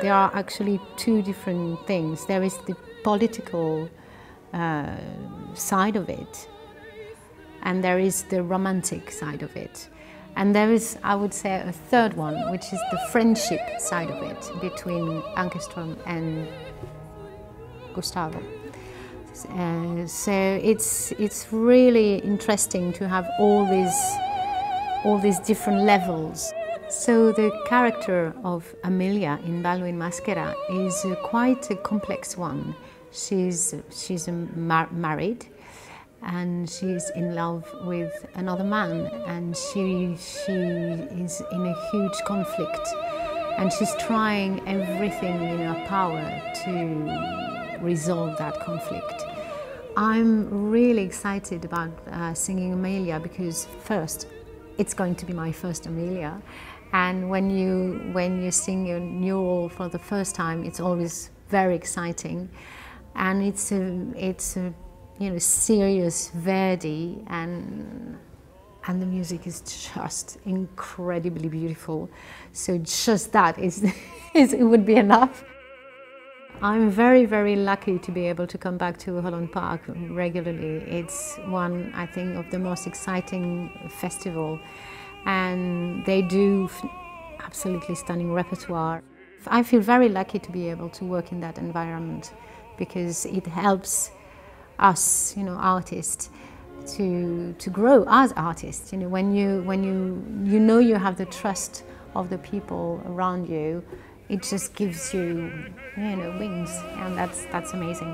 there are actually two different things. There is the political uh, side of it, and there is the romantic side of it. And there is, I would say, a third one, which is the friendship side of it between Anckarström and Gustavo. Uh, so it's it's really interesting to have all these all these different levels. So the character of Amelia in Ballo in Maschera is quite a complex one. She's she's mar married and she's in love with another man and she she is in a huge conflict and she's trying everything in her power to resolve that conflict. I'm really excited about uh, singing Amelia because first it's going to be my first Amelia and when you when you sing your new role for the first time it's always very exciting and it's a it's a you know, serious Verdi and and the music is just incredibly beautiful. So just that is, is it would be enough. I'm very, very lucky to be able to come back to Holland Park regularly. It's one, I think, of the most exciting festival, and they do absolutely stunning repertoire. I feel very lucky to be able to work in that environment because it helps us, you know, artists, to to grow as artists. You know, when you when you you know you have the trust of the people around you, it just gives you, you know, wings, and that's that's amazing.